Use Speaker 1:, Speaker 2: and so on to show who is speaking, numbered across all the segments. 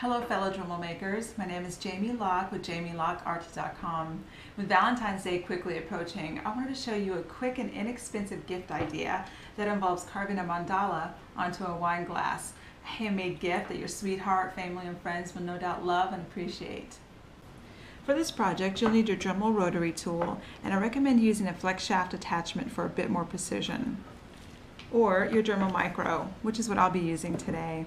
Speaker 1: Hello fellow Dremel makers, my name is Jamie Locke with JamieLockeArt.com. With Valentine's Day quickly approaching, I wanted to show you a quick and inexpensive gift idea that involves carving a mandala onto a wine glass, a handmade gift that your sweetheart, family, and friends will no doubt love and appreciate. For this project, you'll need your Dremel rotary tool, and I recommend using a flex shaft attachment for a bit more precision. Or your Dremel Micro, which is what I'll be using today.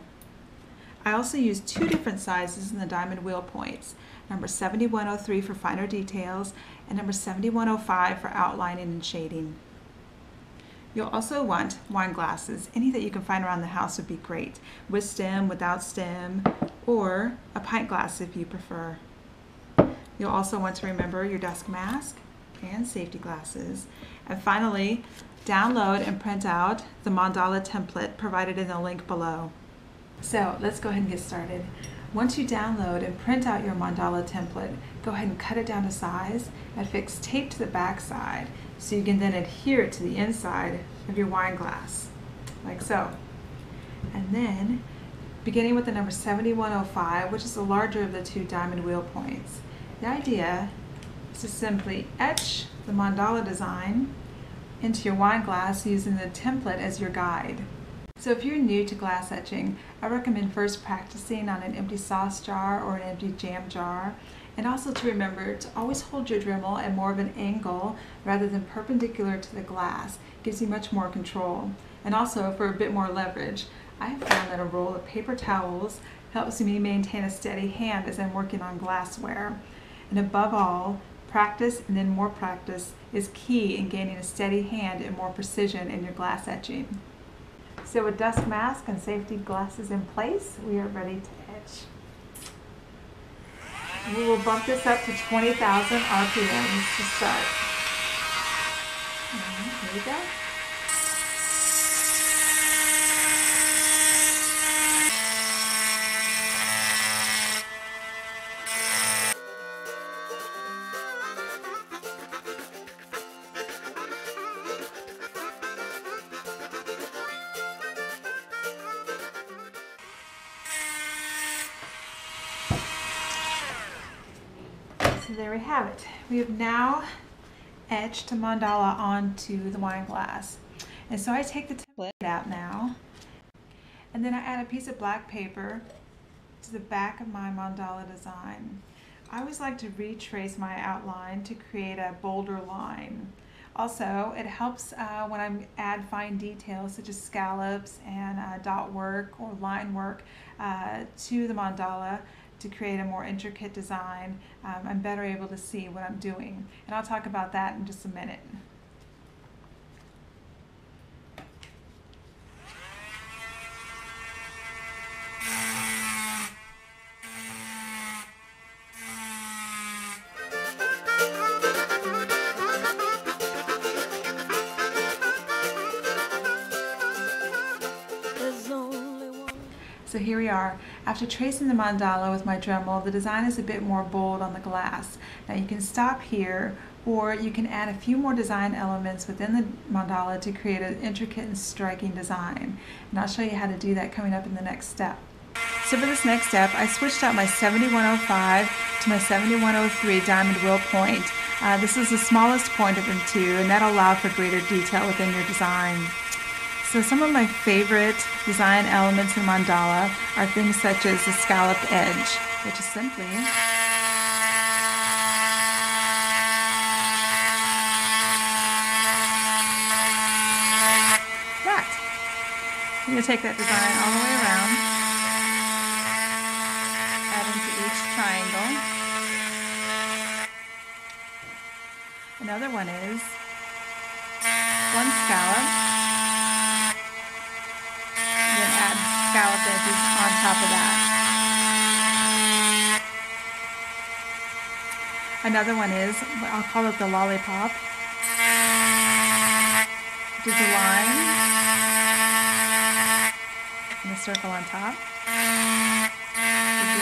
Speaker 1: I also used two different sizes in the diamond wheel points, number 7103 for finer details and number 7105 for outlining and shading. You'll also want wine glasses. Any that you can find around the house would be great, with stem, without stem, or a pint glass if you prefer. You'll also want to remember your dust mask and safety glasses. And finally, download and print out the mandala template provided in the link below. So let's go ahead and get started. Once you download and print out your mandala template, go ahead and cut it down to size and fix tape to the back side so you can then adhere it to the inside of your wine glass, like so. And then, beginning with the number 7105, which is the larger of the two diamond wheel points, the idea is to simply etch the mandala design into your wine glass using the template as your guide. So if you're new to glass etching, I recommend first practicing on an empty sauce jar or an empty jam jar. And also to remember to always hold your Dremel at more of an angle rather than perpendicular to the glass. It gives you much more control. And also for a bit more leverage, I have found that a roll of paper towels helps me maintain a steady hand as I'm working on glassware. And above all, practice and then more practice is key in gaining a steady hand and more precision in your glass etching. So with dust mask and safety glasses in place, we are ready to etch. We will bump this up to 20,000 RPMs to start. And here we go. There we have it. We have now etched a mandala onto the wine glass. And so I take the template out now, and then I add a piece of black paper to the back of my mandala design. I always like to retrace my outline to create a bolder line. Also, it helps uh, when I add fine details such as scallops and uh, dot work or line work uh, to the mandala to create a more intricate design. Um, I'm better able to see what I'm doing. And I'll talk about that in just a minute. So here we are. After tracing the mandala with my Dremel, the design is a bit more bold on the glass. Now you can stop here or you can add a few more design elements within the mandala to create an intricate and striking design. And I'll show you how to do that coming up in the next step. So for this next step, I switched out my 7105 to my 7103 diamond wheel point. Uh, this is the smallest point of the two, and that'll allow for greater detail within your design. So some of my favorite design elements in mandala are things such as the scalloped edge, which is simply that. I'm going to take that design all the way around, add into each triangle. Another one is one scallop scallop edges on top of that. Another one is, I'll call it the lollipop. Is a line and a circle on top. Do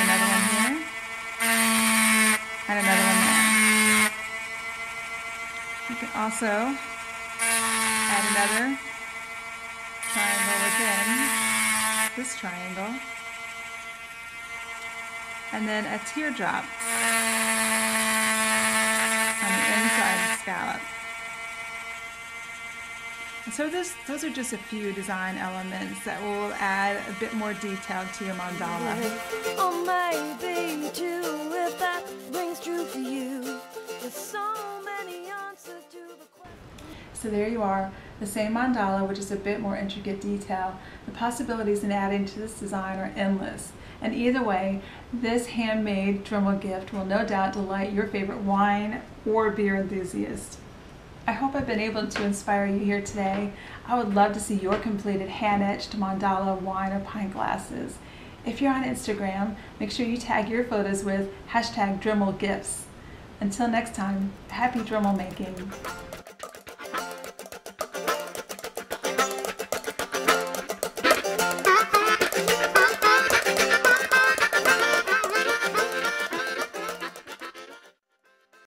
Speaker 1: another one here. And another one there. You can also add another triangle within this triangle. and then a teardrop on the inside of the scallop. And so this, those are just a few design elements that will add a bit more detail to your mandala.
Speaker 2: Or maybe two, if that rings true for you. So many answers to the question.
Speaker 1: So there you are, the same mandala, which is a bit more intricate detail. The possibilities in adding to this design are endless. And either way, this handmade Dremel gift will no doubt delight your favorite wine or beer enthusiast. I hope I've been able to inspire you here today. I would love to see your completed hand-etched mandala wine or pint glasses. If you're on Instagram, make sure you tag your photos with hashtag Dremel Gifts. Until next time, happy Dremel making.